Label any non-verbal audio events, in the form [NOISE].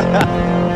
Yeah. [LAUGHS]